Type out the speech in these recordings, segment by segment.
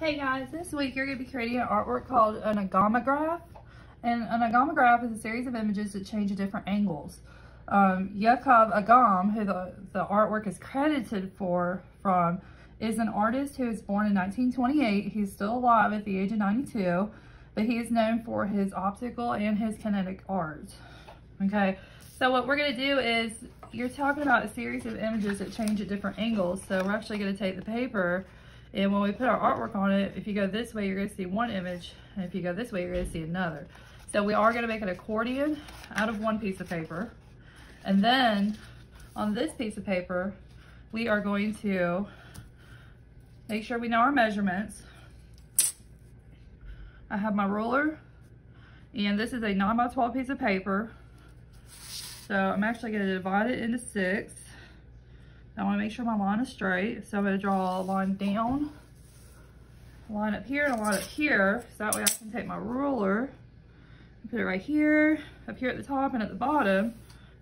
Hey guys, this week you're going to be creating an artwork called an agamograph. And an agamograph is a series of images that change at different angles. Um, Yakov Agam, who the, the artwork is credited for from, is an artist who was born in 1928. He's still alive at the age of 92, but he is known for his optical and his kinetic art. Okay, so what we're going to do is, you're talking about a series of images that change at different angles. So we're actually going to take the paper and when we put our artwork on it, if you go this way, you're gonna see one image, and if you go this way, you're gonna see another. So we are gonna make an accordion out of one piece of paper. And then on this piece of paper, we are going to make sure we know our measurements. I have my ruler, and this is a 9 by 12 piece of paper. So I'm actually gonna divide it into six. I want to make sure my line is straight. So I'm going to draw a line down, a line up here, and a line up here. So that way I can take my ruler and put it right here, up here at the top and at the bottom,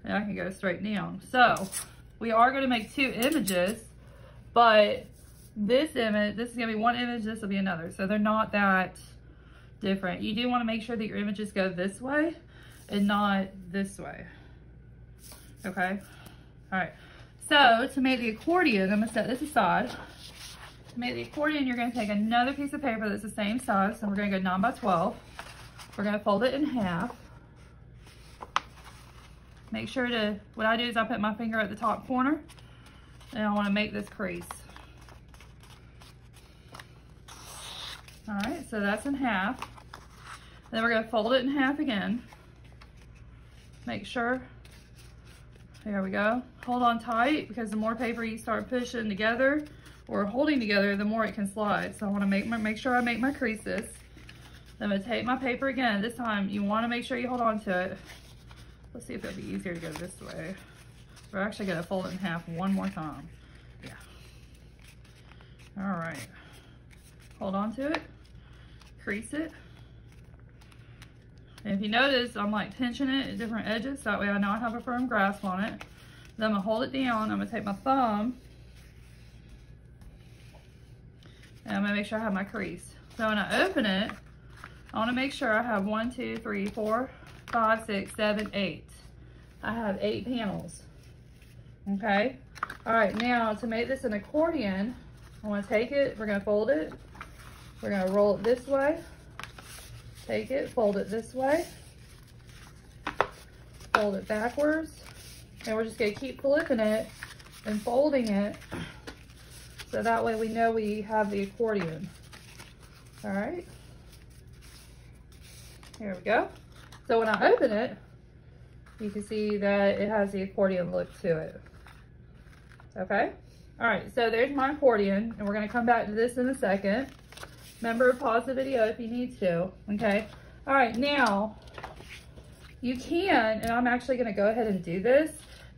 and I can go straight down. So we are going to make two images, but this image, this is going to be one image, this will be another. So they're not that different. You do want to make sure that your images go this way and not this way. Okay? All right. So to make the accordion, I'm gonna set this aside. To make the accordion, you're gonna take another piece of paper that's the same size, and we're gonna go nine by 12. We're gonna fold it in half. Make sure to, what I do is I put my finger at the top corner, and I wanna make this crease. All right, so that's in half. Then we're gonna fold it in half again. Make sure there we go. Hold on tight because the more paper you start pushing together or holding together, the more it can slide. So I want to make my, make sure I make my creases. I'm to take my paper again. This time you want to make sure you hold on to it. Let's see if it'll be easier to go this way. We're actually going to fold it in half one more time. Yeah. All right. Hold on to it. Crease it. And if you notice, I'm like pinching it at different edges, that way I know I have a firm grasp on it. Then I'm gonna hold it down, I'm gonna take my thumb, and I'm gonna make sure I have my crease. So when I open it, I wanna make sure I have one, two, three, four, five, six, seven, eight. I have eight panels, okay? All right, now to make this an accordion, I wanna take it, we're gonna fold it, we're gonna roll it this way, Take it, fold it this way, fold it backwards, and we're just gonna keep flipping it and folding it so that way we know we have the accordion. All right. Here we go. So when I open it, you can see that it has the accordion look to it. Okay. All right, so there's my accordion, and we're gonna come back to this in a second. Remember, pause the video if you need to, okay? All right, now, you can, and I'm actually gonna go ahead and do this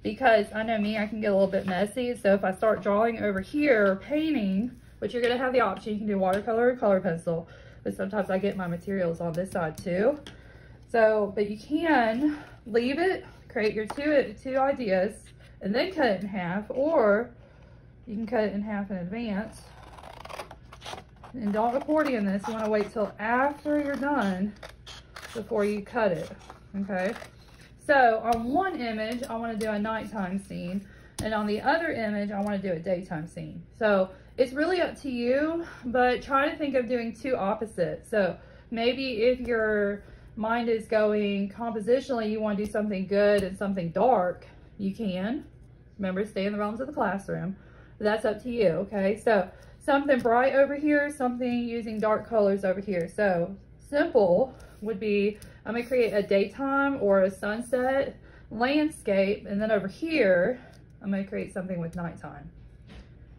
because I know me, I can get a little bit messy. So if I start drawing over here, painting, which you're gonna have the option, you can do watercolor or color pencil, but sometimes I get my materials on this side too. So, but you can leave it, create your two, two ideas, and then cut it in half, or you can cut it in half in advance and don't accordion this. You want to wait till after you're done before you cut it. Okay. So on one image, I want to do a nighttime scene. And on the other image, I want to do a daytime scene. So it's really up to you, but try to think of doing two opposites. So maybe if your mind is going compositionally, you want to do something good and something dark, you can. Remember, stay in the realms of the classroom. That's up to you, okay? So something bright over here, something using dark colors over here. So simple would be, I'm gonna create a daytime or a sunset landscape. And then over here, I'm gonna create something with nighttime.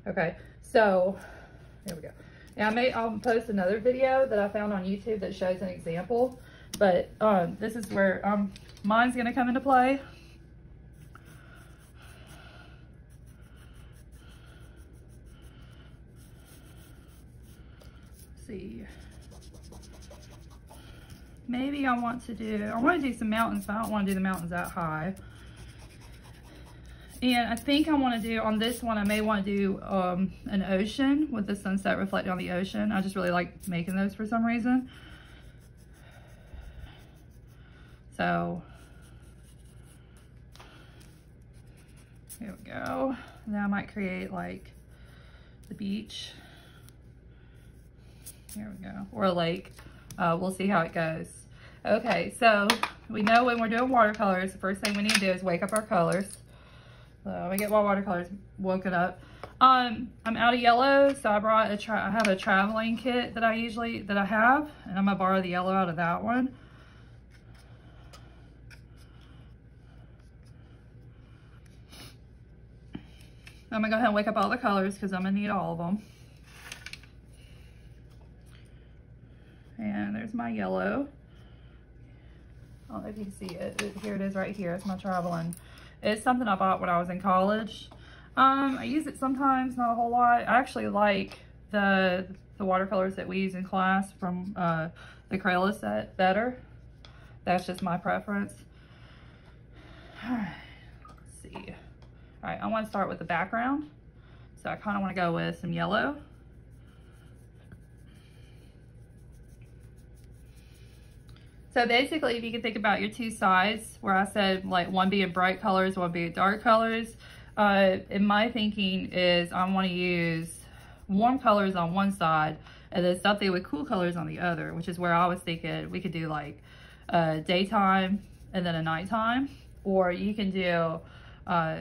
Okay, so there we go. Now I may, I'll post another video that I found on YouTube that shows an example, but um, this is where um, mine's gonna come into play. see. Maybe I want to do, I want to do some mountains, but I don't want to do the mountains that high. And I think I want to do, on this one, I may want to do um, an ocean with the sunset reflecting on the ocean. I just really like making those for some reason. So, here we go. Now I might create like the beach. Here we go, or a lake. Uh, we'll see how it goes. Okay, so we know when we're doing watercolors, the first thing we need to do is wake up our colors. So we get my watercolors woken up. Um, I'm out of yellow, so I brought a I have a traveling kit that I usually that I have, and I'm gonna borrow the yellow out of that one. I'm gonna go ahead and wake up all the colors because I'm gonna need all of them. And there's my yellow. I don't know if you can see it. Here it is right here. It's my traveling. It's something I bought when I was in college. Um, I use it sometimes, not a whole lot. I actually like the the watercolors that we use in class from uh, the Crayola set better. That's just my preference. All right, let's see. All right, I want to start with the background. So I kind of want to go with some yellow. So basically, if you can think about your two sides, where I said like one being bright colors, one being dark colors, uh, in my thinking is I want to use warm colors on one side and then something with cool colors on the other, which is where I was thinking we could do like a daytime and then a nighttime, or you can do uh,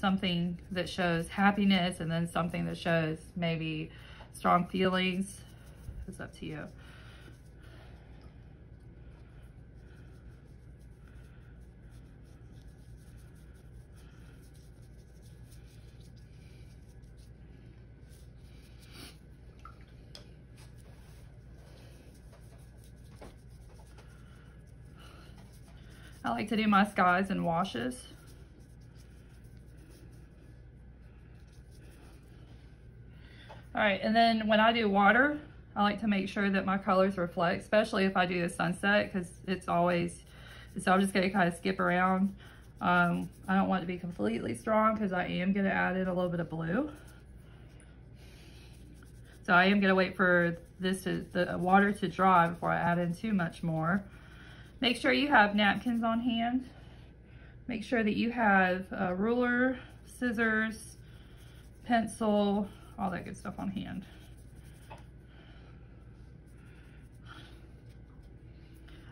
something that shows happiness and then something that shows maybe strong feelings. It's up to you. I like to do my skies and washes. All right, and then when I do water, I like to make sure that my colors reflect, especially if I do the sunset, because it's always, so I'm just gonna kind of skip around. Um, I don't want to be completely strong because I am gonna add in a little bit of blue. So I am gonna wait for this to, the water to dry before I add in too much more. Make sure you have napkins on hand. Make sure that you have a ruler, scissors, pencil, all that good stuff on hand.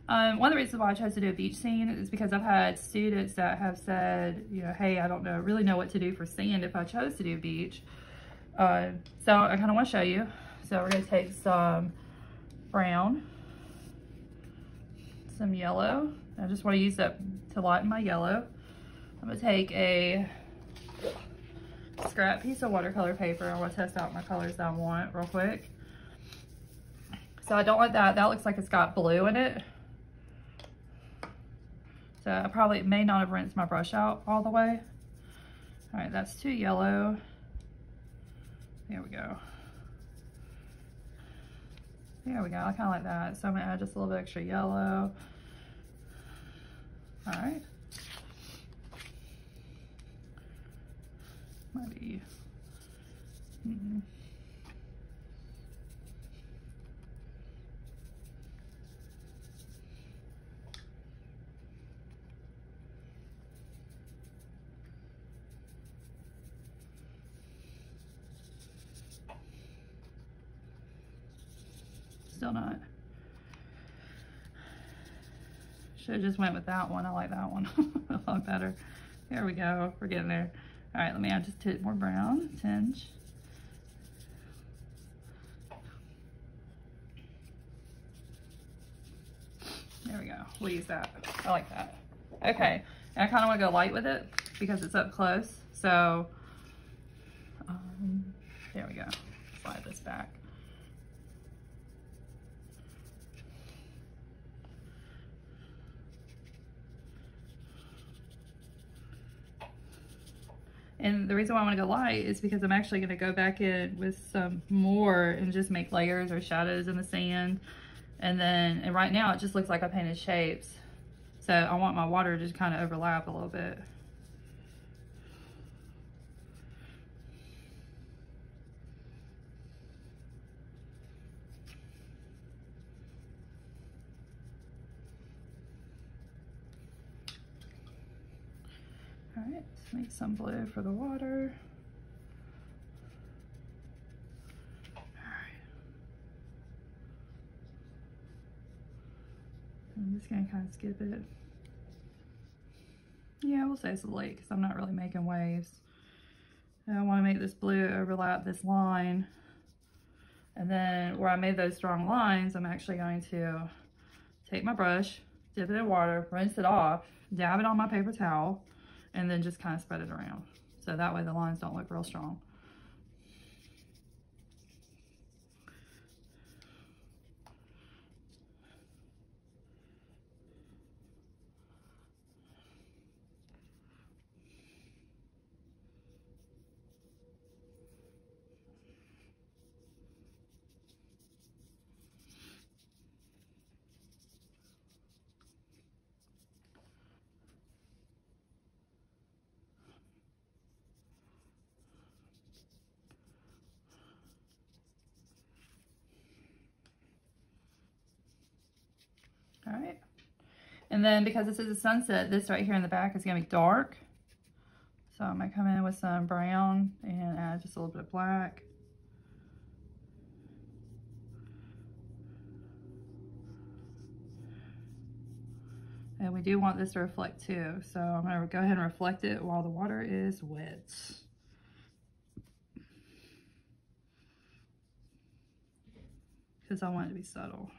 Um, one of the reasons why I chose to do a beach scene is because I've had students that have said, you know, hey, I don't know, really know what to do for sand if I chose to do beach. Uh, so I kind of want to show you. So we're going to take some brown some yellow. I just want to use that to lighten my yellow. I'm going to take a scrap piece of watercolor paper. I want to test out my colors that I want real quick. So I don't want that. That looks like it's got blue in it. So I probably may not have rinsed my brush out all the way. All right, that's too yellow. There we go. There we go, I kind of like that. So I'm gonna add just a little bit extra yellow. All right. Maybe. Mm -hmm. Still not. Should have just went with that one. I like that one a lot better. There we go. We're getting there. All right, let me add just a more brown tinge. There we go. We'll use that. I like that. Okay. And I kind of want to go light with it because it's up close. So, um, there we go. Slide this back. And the reason why I want to go light is because I'm actually going to go back in with some more and just make layers or shadows in the sand. And then, and right now it just looks like I painted shapes. So I want my water to just kind of overlap a little bit. Make some blue for the water. I'm just gonna kind of skip it. Yeah, we'll say it's a lake because I'm not really making waves. And I want to make this blue overlap this line. And then where I made those strong lines, I'm actually going to take my brush, dip it in water, rinse it off, dab it on my paper towel, and then just kind of spread it around. So that way the lines don't look real strong. All right. And then because this is a sunset, this right here in the back is going to be dark. So I'm going to come in with some brown and add just a little bit of black. And we do want this to reflect too. So I'm going to go ahead and reflect it while the water is wet. Because I want it to be subtle.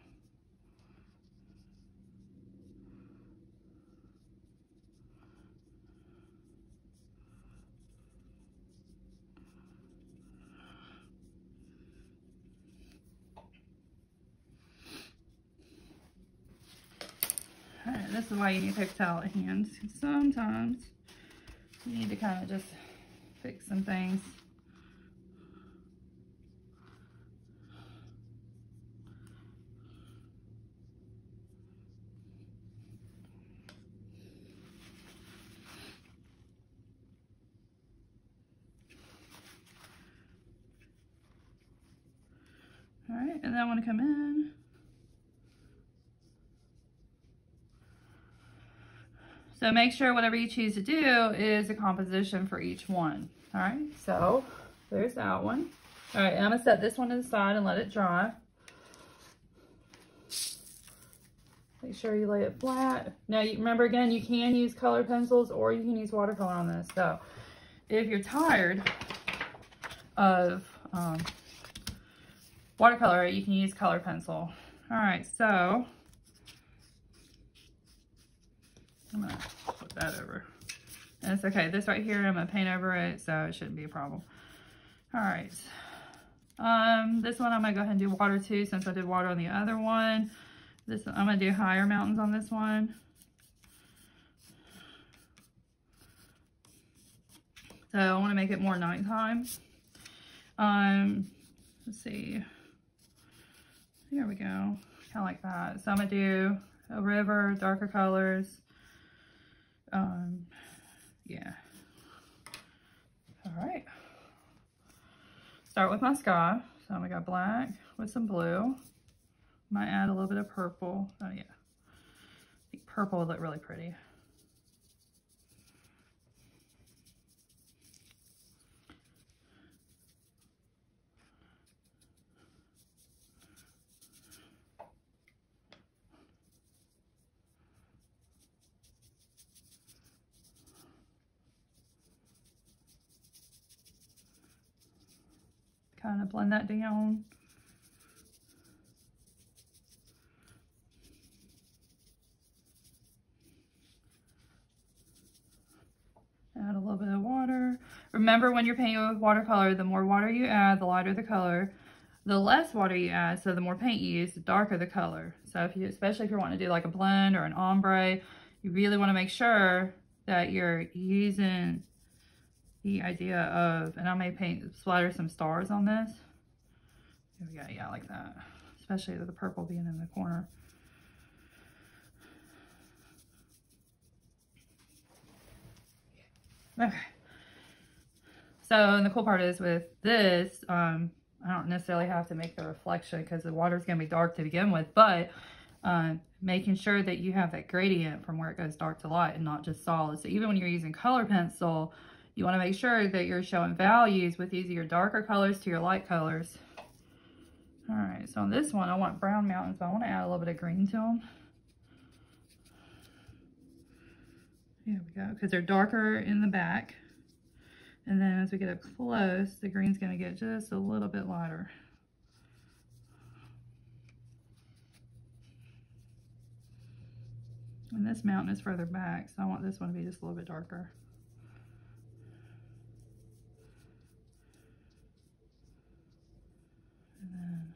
Alright, this is why you need paper towel at hands. Sometimes you need to kind of just fix some things. All right, and then I want to come in. So make sure whatever you choose to do is a composition for each one. All right, so there's that one. All right, I'm gonna set this one to the side and let it dry. Make sure you lay it flat. Now, you remember again, you can use color pencils or you can use watercolor on this. So if you're tired of um, watercolor, you can use color pencil. All right, so I'm gonna put that over. And it's okay, this right here, I'm gonna paint over it, so it shouldn't be a problem. All right, um, this one I'm gonna go ahead and do water too, since I did water on the other one. This I'm gonna do higher mountains on this one. So I wanna make it more nighttime. Um, let's see. Here we go, kind of like that. So I'm gonna do a river, darker colors. Um, yeah. All right. Start with my sky. So I'm gonna go black with some blue. Might add a little bit of purple. Oh yeah. I think purple would look really pretty. Kind of blend that down. Add a little bit of water. Remember when you're painting with watercolor, the more water you add, the lighter the color. The less water you add, so the more paint you use, the darker the color. So if you, especially if you're wanting to do like a blend or an ombre, you really want to make sure that you're using the idea of, and I may paint, splatter some stars on this. Go, yeah, like that. Especially with the purple being in the corner. Okay. So, and the cool part is with this, um, I don't necessarily have to make the reflection because the water is going to be dark to begin with, but uh, making sure that you have that gradient from where it goes dark to light and not just solid. So even when you're using color pencil, you want to make sure that you're showing values with either your darker colors to your light colors. All right, so on this one, I want brown mountains. So I want to add a little bit of green to them. Here we go, because they're darker in the back. And then as we get up close, the green's going to get just a little bit lighter. And this mountain is further back, so I want this one to be just a little bit darker. then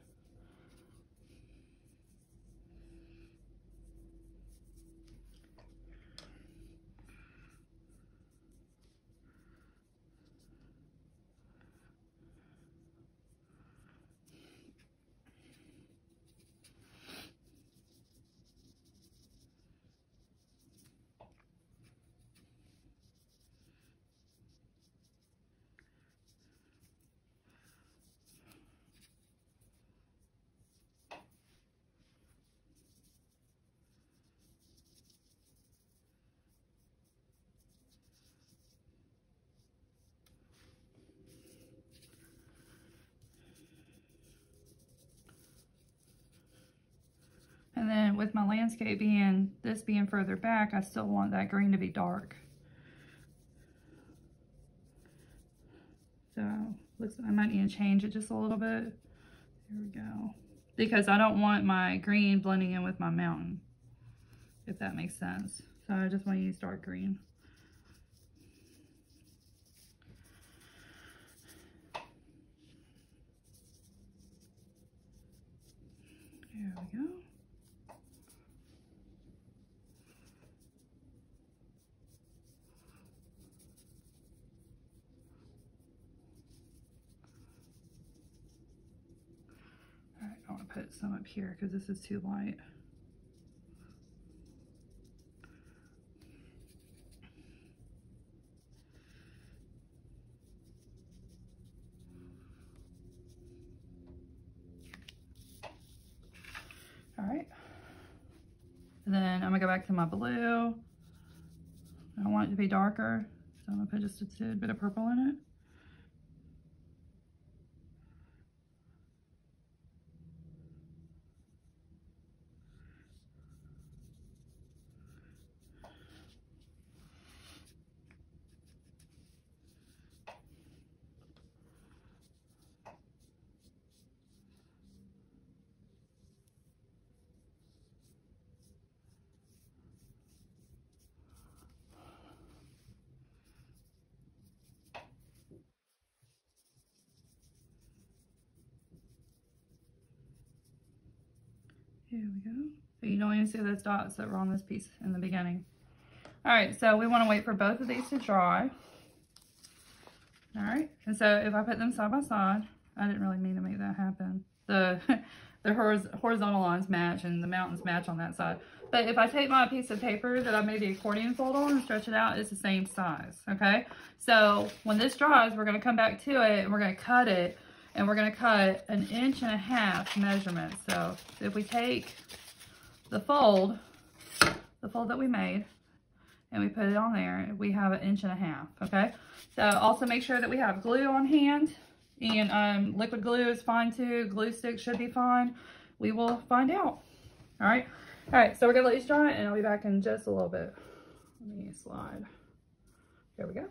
Then with my landscape being, this being further back, I still want that green to be dark. So, looks like I might need to change it just a little bit. Here we go. Because I don't want my green blending in with my mountain, if that makes sense. So I just want to use dark green. There we go. put some up here because this is too light. All right. And then I'm gonna go back to my blue. I want it to be darker, so I'm gonna put just a bit of purple in it. Here we go. But you don't even see those dots that were on this piece in the beginning. All right, so we want to wait for both of these to dry. All right, and so if I put them side by side, I didn't really mean to make that happen. The, the horizontal lines match and the mountains match on that side. But if I take my piece of paper that I made the accordion fold on and stretch it out, it's the same size, okay? So when this dries, we're gonna come back to it and we're gonna cut it and we're going to cut an inch and a half measurement. So if we take the fold, the fold that we made, and we put it on there, we have an inch and a half, okay? So also make sure that we have glue on hand, and um, liquid glue is fine too. Glue stick should be fine. We will find out, all right? All right, so we're gonna let these dry, and I'll be back in just a little bit. Let me slide. There we go.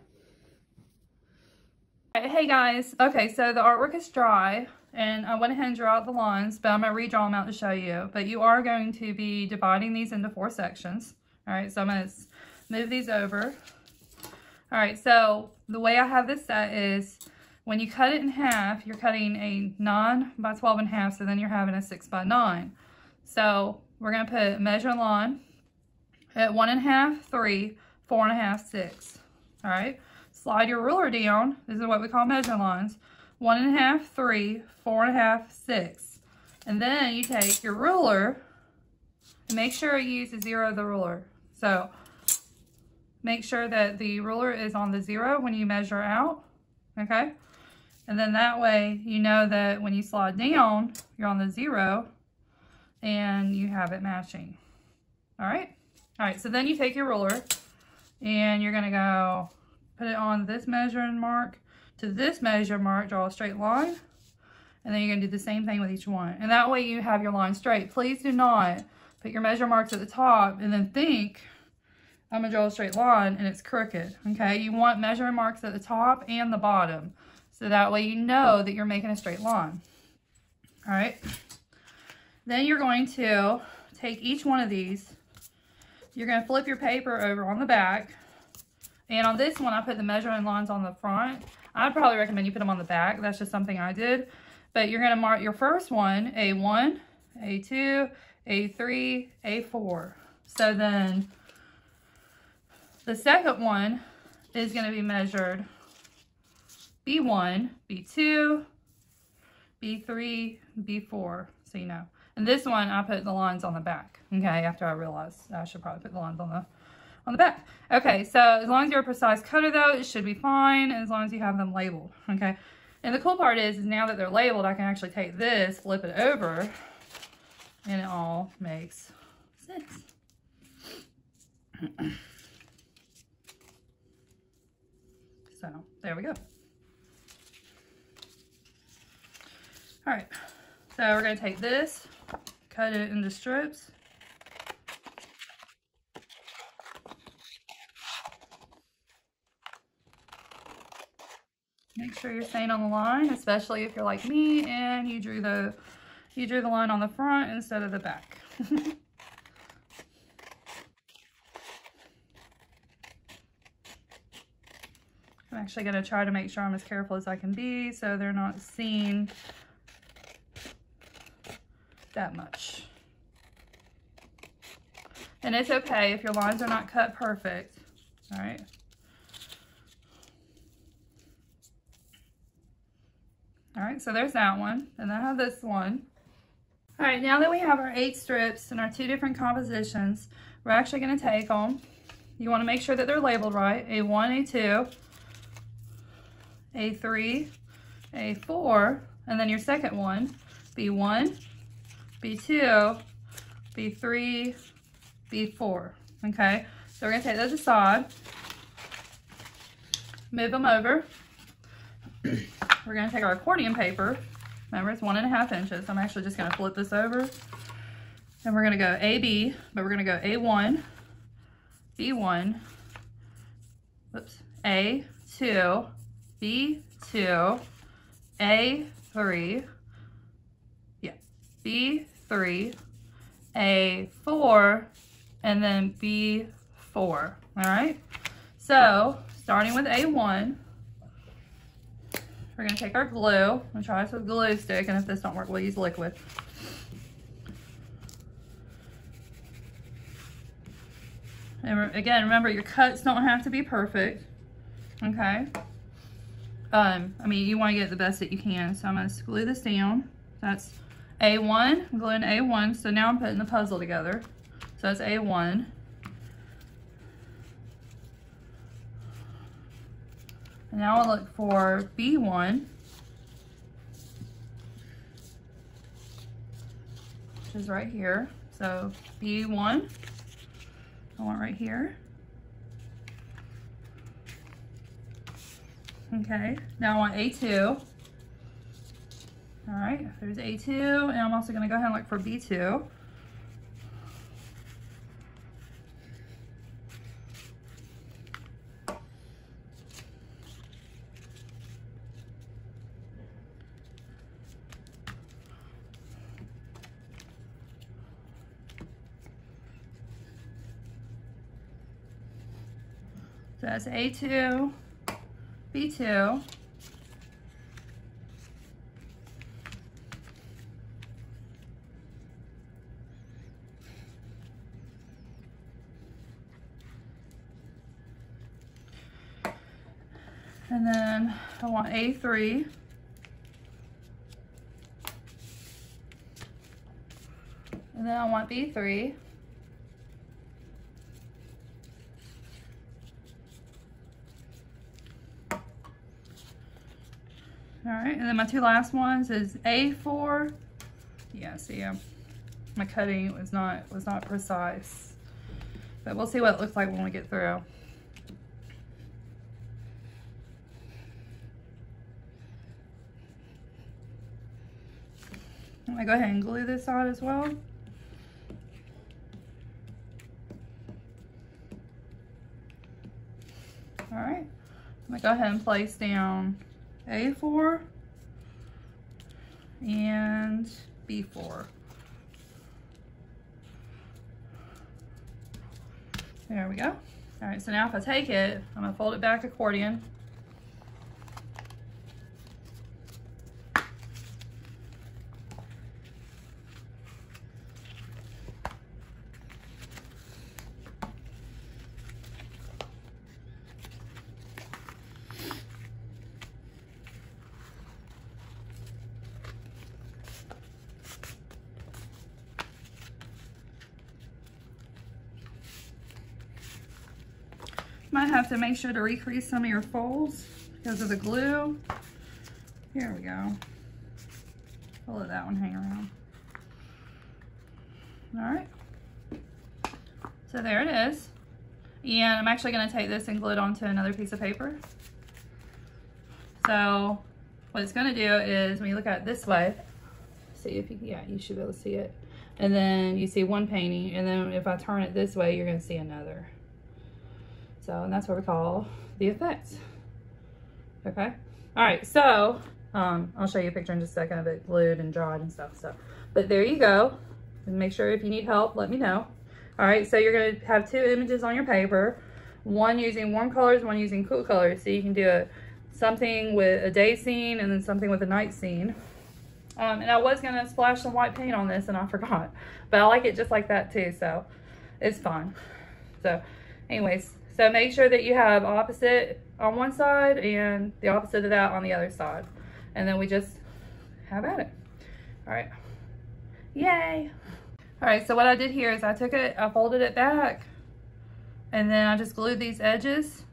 Hey guys, okay, so the artwork is dry and I went ahead and drew out the lines, but I'm going to redraw them out to show you. But you are going to be dividing these into four sections. All right, so I'm going to move these over. All right, so the way I have this set is when you cut it in half, you're cutting a 9 by 12 and a half, so then you're having a 6 by 9. So we're going to put measure line at 1 and a half, 3, 4 and a half, 6. All right. Slide your ruler down. This is what we call measure lines. One and a half, three, four and a half, six. And then you take your ruler and make sure you use the zero of the ruler. So make sure that the ruler is on the zero when you measure out, okay? And then that way you know that when you slide down, you're on the zero. and you have it matching. All right. All right. So then you take your ruler and you're to go put it on this measuring mark to this measure mark, draw a straight line. And then you're to do the same thing with each one. And that way you have your line straight. Please do not put your measure marks at the top and then think I'm to draw a straight line and it's crooked. Okay, you want measuring marks at the top and the bottom. So that way you know that you're making a straight line. All right. Then you're going to take each one of these. You're to flip your paper over on the back. And on this one, I put the measuring lines on the front. I'd probably recommend you put them on the back. That's just something I did. But you're going to mark your first one, A1, A2, A3, A4. So then the second one is going to be measured B1, B2, B3, B4, so you know. And this one, I put the lines on the back, okay, after I realized I should probably put the lines on the on the back. Okay, so as long as you're a precise cutter though, it should be fine as long as you have them labeled, okay? And the cool part is, is now that they're labeled, I can actually take this, flip it over, and it all makes sense. so, there we go. All right, so we're gonna take this, cut it into strips. Make sure you're staying on the line, especially if you're like me and you drew the you drew the line on the front instead of the back. I'm actually going to try to make sure I'm as careful as I can be so they're not seen that much. And it's okay if your lines are not cut perfect, all right? All right, so there's that one. And I have this one. All right, now that we have our eight strips and our two different compositions, we're actually gonna take them. You wanna make sure that they're labeled right. A1, A2, A3, A4, and then your second one, B1, B2, B3, B4, okay? So we're gonna take those aside, move them over. We're gonna take our accordion paper. Remember, it's one and a half inches. I'm actually just gonna flip this over. And we're gonna go AB, but we're gonna go A1, B1, whoops, A2, B2, A3, yeah, B3, A4, and then B4, all right? So, starting with A1, we're gonna take our glue and try this with glue stick, and if this don't work, we'll use liquid. And again, remember your cuts don't have to be perfect, okay? Um, I mean, you wanna get the best that you can. So I'm gonna glue this down. That's A1, I'm gluing A1. So now I'm putting the puzzle together. So that's A1. And now I'll look for B1, which is right here. So B1, I want right here. Okay, now I want A2. All right, there's A2, and I'm also gonna go ahead and look for B2. That's A2, B2. And then I want A3. And then I want B3. All right, and then my two last ones is A4. Yeah, see, I'm, my cutting was not was not precise. But we'll see what it looks like when we get through. I'm gonna go ahead and glue this on as well. All right, I'm gonna go ahead and place down A4 and B4. There we go. All right, so now if I take it, I'm gonna fold it back accordion. Might have to make sure to recrease some of your folds because of the glue. Here we go. I'll let that one hang around. All right. So there it is. And I'm actually gonna take this and glue it onto another piece of paper. So what it's gonna do is when you look at it this way, see if you, yeah, you should be able to see it. And then you see one painting, and then if I turn it this way, you're gonna see another. So, and that's what we call the effect. Okay. All right. So, um, I'll show you a picture in just a second of it glued and dried and stuff. So, but there you go. And make sure if you need help, let me know. All right. So you're going to have two images on your paper, one using warm colors, one using cool colors. So you can do a, something with a day scene and then something with a night scene. Um, and I was going to splash some white paint on this and I forgot, but I like it just like that too. So it's fun. So anyways, so make sure that you have opposite on one side and the opposite of that on the other side. And then we just have at it. All right. Yay. All right, so what I did here is I took it, I folded it back, and then I just glued these edges.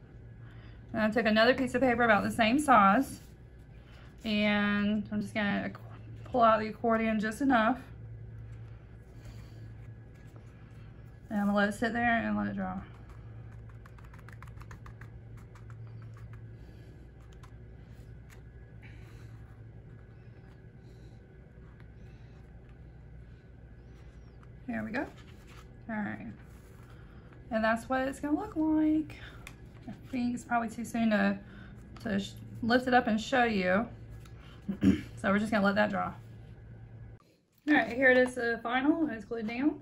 And I took another piece of paper about the same size, and I'm just gonna pull out the accordion just enough. And I'm gonna let it sit there and let it dry. There we go. All right. And that's what it's gonna look like. I think it's probably too soon to, to lift it up and show you. so we're just gonna let that dry. All right, here it is the final, it's glued down.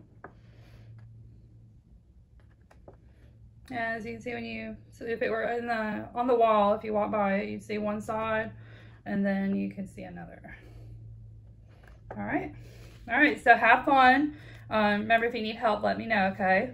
As you can see when you, so if it were in the, on the wall, if you walk by it, you'd see one side and then you can see another. All right. All right, so have fun. Um, remember, if you need help, let me know, okay?